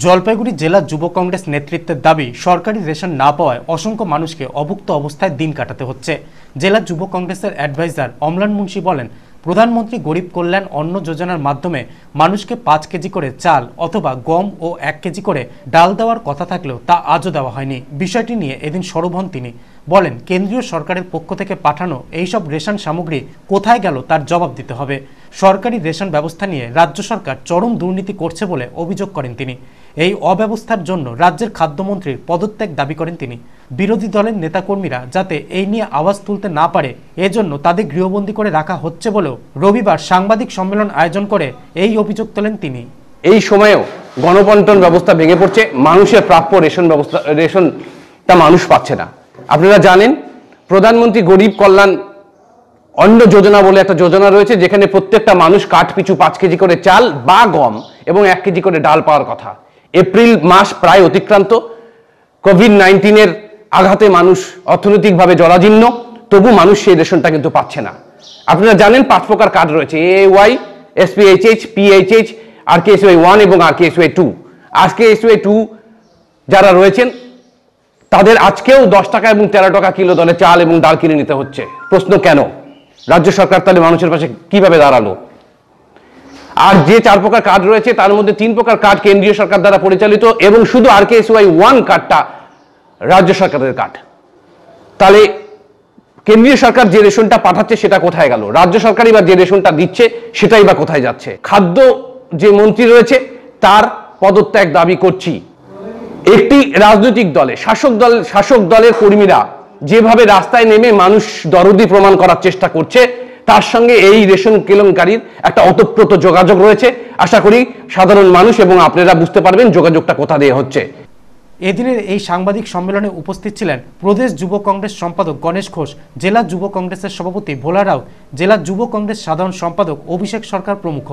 জলপাইগুড়ি জেলা যুব কংগ্রেস নেতৃত্বের দাবি, সরকারি রেশন না পাওয়ায় অসংখ্য মানুষকে অভুক্ত অবস্থায় দিন কাটাতে হচ্ছে। জেলা যুব কংগ্রেসের অ্যাডভাইজার অমলান মুন্সি বলেন, প্রধানমন্ত্রী গরিব কল্যাণ অন্ন যোজনার মাধ্যমে মানুষকে পাঁচ কেজি করে চাল অথবা গম ও এক কেজি করে ডাল দেওয়ার কথা থাকলেও তা আজও দেওয়া হয়নি। বিষয়টি নিয়ে এদিন সরব হন তিনি। বলেন, কেন্দ্রীয় সরকারের পক্ষ থেকে পাঠানো এইসব রেশন সামগ্রী কোথায় গেল তার জবাব দিতে হবে। সরকারি রেশন ব্যবস্থা নিয়ে রাজ্য সরকার চরম দুর্নীতি করছে বলে অভিযোগ করেন তিনি। এই অব্যবস্থার জন্য রাজ্যের খাদ্যমন্ত্রীর পদত্যাগ দাবি করেন তিনি। বিরোধী দলের নেতাকর্মীরা যাতে এই নিয়ে আওয়াজ তুলতে না পারে, এজন্য তাদের গৃহবন্দী করে রাখা হচ্ছে বলেও রবিবার সাংবাদিক সম্মেলন আয়োজন করে এই অভিযোগ তোলেন তিনি। এই সময়েও গণবন্টন ব্যবস্থা ভেঙে পড়ছে, মানুষের প্রাপ্য রেশন ব্যবস্থা, রেশনটা মানুষ পাচ্ছে না। আপনারা জানেন, প্রধানমন্ত্রী গরিব কল্যাণ অন্ন যোজনা বলে একটা যোজনা রয়েছে, যেখানে প্রত্যেকটা মানুষ কাঠ, পিছু পাঁচ কেজি করে চাল বা গম এবং এক কেজি করে ডাল পাওয়ার কথা। এপ্রিল মাস প্রায় অতিক্রান্ত। কোভিড নাইন্টিনের আঘাতে মানুষ অর্থনৈতিকভাবে জরাজীর্ণ, তবু মানুষ সেই রেশনটা কিন্তু পাচ্ছে না। আপনারা জানেন পাঁচ প্রকার কার্ড রয়েছে A Y SPHH PHH R K S Y one এবং R K S Y two R K S two যারা রয়েছেন, তাদের আজকেও দশ টাকা এবং তেরো টাকা কিলো দলে চাল এবং ডাল কিনে নিতে হচ্ছে। প্রশ্ন কেন? রাজ্য সরকার তাহলে মানুষের পাশে কীভাবে দাঁড়াল? আর যে চার প্রকার কার্ড রয়েছে, তার মধ্যে তিন প্রকার কার্ড কেন্দ্রীয় সরকার দ্বারা পরিচালিত এবং শুধু আর কে ওয়াই ওয়ান কার্ডটা রাজ্য সরকারের কার্ড তাহলে কেন্দ্রীয় সরকার যে রেশনটা পাঠাচ্ছে, সেটা কোথায় গেল? রাজ্য সরকারই বা যে রেশনটা দিচ্ছে, সেটাই বা কোথায় যাচ্ছে? খাদ্য যে মন্ত্রী রয়েছে, তার পদত্যাগ দাবি করছি। একটি রাজনৈতিক দলে, শাসক দল, শাসক দলের কর্মীরা যেভাবে রাস্তায় নেমে মানুষ দরদি প্রমাণ করার চেষ্টা করছে তার সঙ্গে এই রেশন কেলেঙ্কারির একটা অতপ্রত যোগাযোগ রয়েছে। আশা করি সাধারণ মানুষ এবং আপনারা বুঝতে পারবেন যোগাযোগটা কোথা দিয়ে হচ্ছে। এদিনের এই সাংবাদিক সম্মেলনে উপস্থিত ছিলেন প্রদেশ যুব কংগ্রেস সম্পাদক গণেশ ঘোষ, জেলা যুব কংগ্রেসের সভাপতি ভোলা রাও, জেলা যুব কংগ্রেস সাধারণ সম্পাদক অভিষেক সরকার প্রমুখ।